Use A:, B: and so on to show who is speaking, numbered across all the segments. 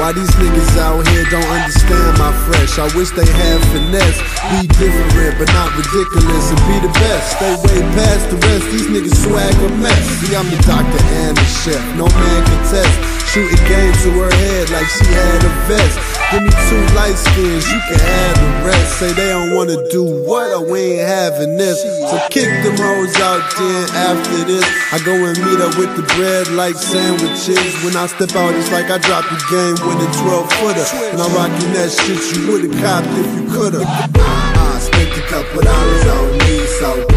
A: Why these niggas out here don't understand my fresh? I wish they had finesse. Be different, but not ridiculous, and be the best. Stay way past the rest. These niggas swag a mess. See, I'm the doctor and the chef. No man can test. Shooting game to her head like she had a vest. Give me two light skins, you can have the rest. Say they don't wanna do what, or we ain't having this. So kick them hoes out then after this. I go and meet up with the bread like sandwiches. When I step out, it's like I drop the game with a 12 footer. And I'm rocking that shit you would've copped if you could've. I spent a couple dollars on me, so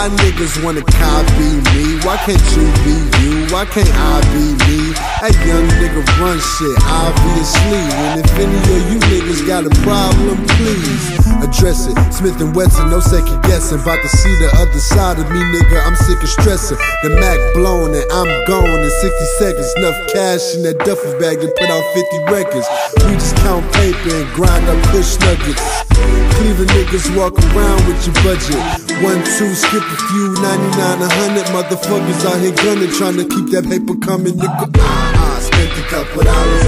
A: why niggas wanna copy me? Why can't you be you? Why can't I be me? Hey, young nigga, run shit, obviously. And if any of you niggas got a problem, please address it. Smith and Wesson, no second guessing. About to see the other side of me, nigga. I'm sick of stressing. The Mac blown and I'm gone in 60 seconds. Enough cash in that duffel bag to put out 50 records. We just count paper and grind up push nuggets. Cleveland niggas walk around with your budget. One, two, skip a few, 99, 100. Motherfuckers out here gunning, trying to keep that paper coming, nigga. I spent a couple dollars